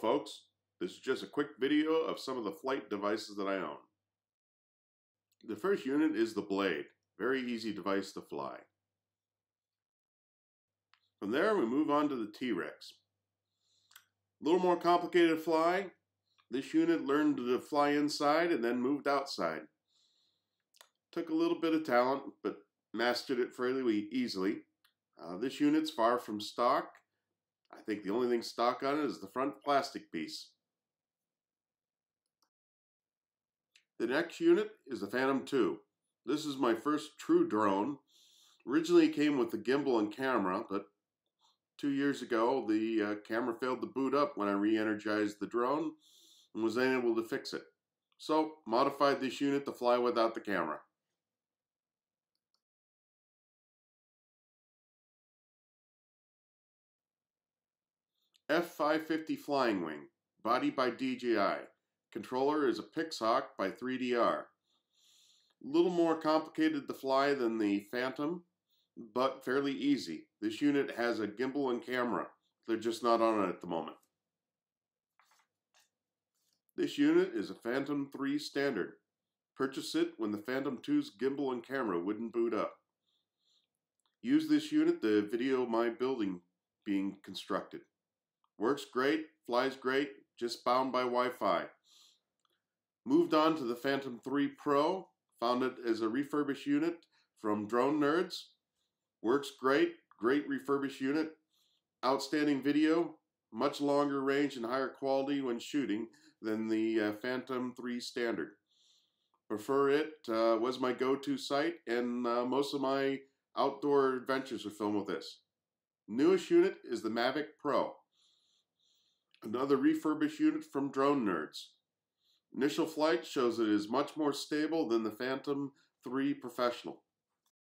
folks. This is just a quick video of some of the flight devices that I own. The first unit is the Blade. Very easy device to fly. From there we move on to the T-Rex. A little more complicated to fly. This unit learned to fly inside and then moved outside. Took a little bit of talent, but mastered it fairly easily. Uh, this unit's far from stock. Think the only thing stock on it is the front plastic piece. The next unit is the Phantom 2. This is my first true drone. Originally it came with the gimbal and camera, but two years ago the uh, camera failed to boot up when I re-energized the drone and was unable to fix it. So modified this unit to fly without the camera. F550 Flame Wheel, body by DJI. Controller is a Pixhawk by 3DR. A little more complicated to fly than the Phantom, but fairly easy. This unit has a gimbal and camera. They're just not on it at the moment. This unit is a Phantom 3 standard. Purchase it when the Phantom 2's gimbal and camera wouldn't boot up. Use this unit to video my building being constructed. Works great, flies great, just bound by Wi-Fi. Moved on to the Phantom 3 Pro, found it as a refurbished unit from Drone Nerds. Works great, great refurbished unit, outstanding video, much longer range and higher quality when shooting than the uh, Phantom 3 Standard. Prefer it, uh, was my go-to site, and uh, most of my outdoor adventures are filmed with this. Newest unit is the Mavic Pro. Another refurbished unit from Drone Nerds. Initial flight shows it is much more stable than the Phantom 3 Professional.